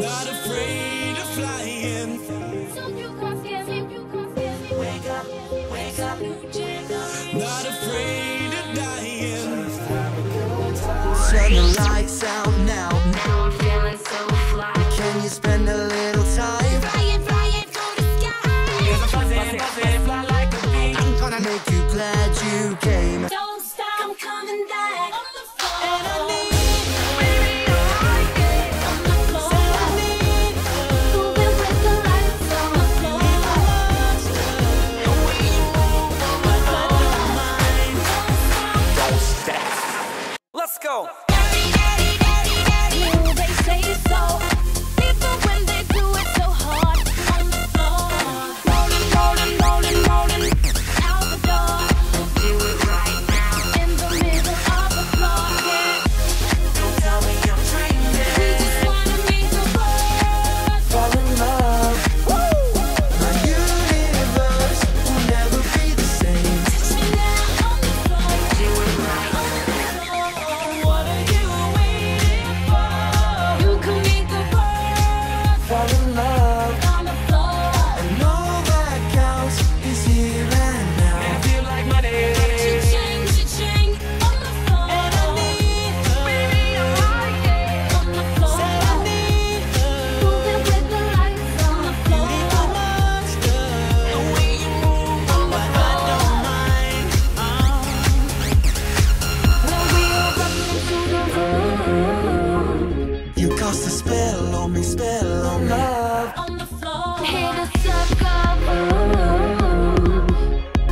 not afraid of flying. Wake up, wake up, not afraid of dying. Turn the lights out now. Now I'm feeling so fly. Can you spend a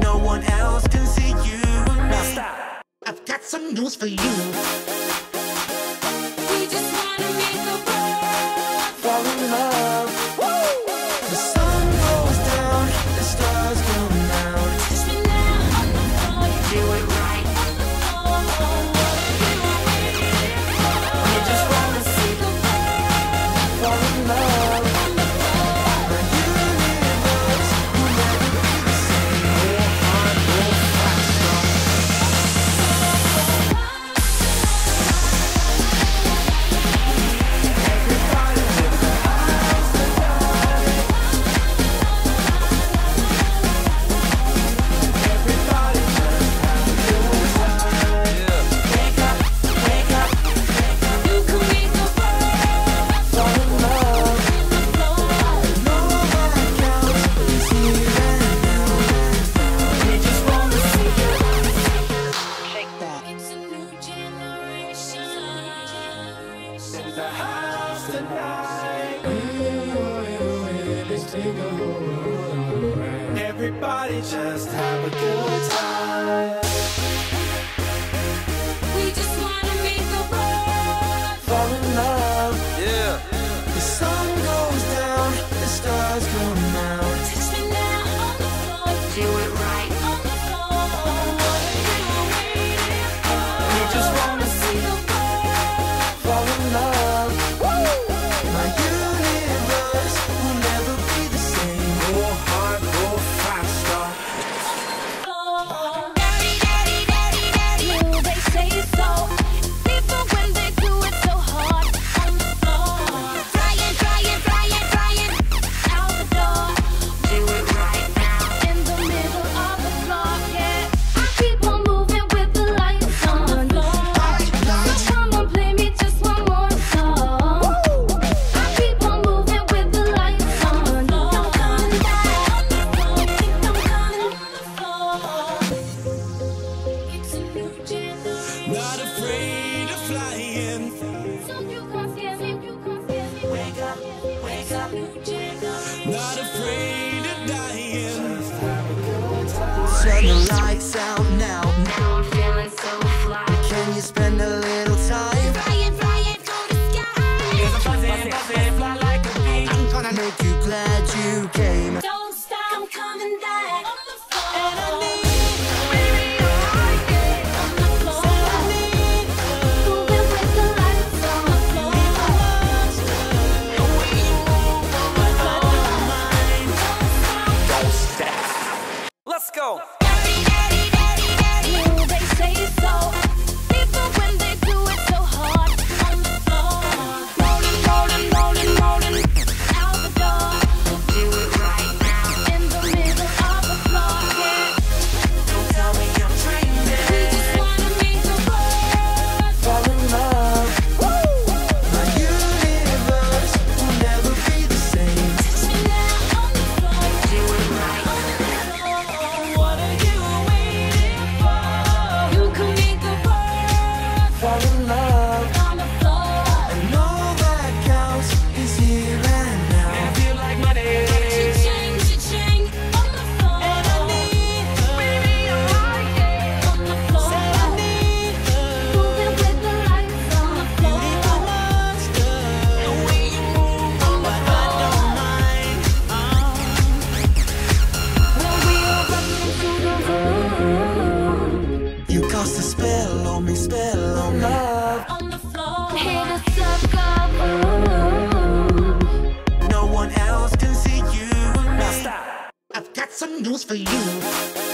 No one else can see you. Now stop. I've got some news for you. Everybody just have a good time. turn the lights out. cast a spell on me, spell on me. Love on the floor. Hit a circle. No one else can see you. Now stop. I've got some news for you.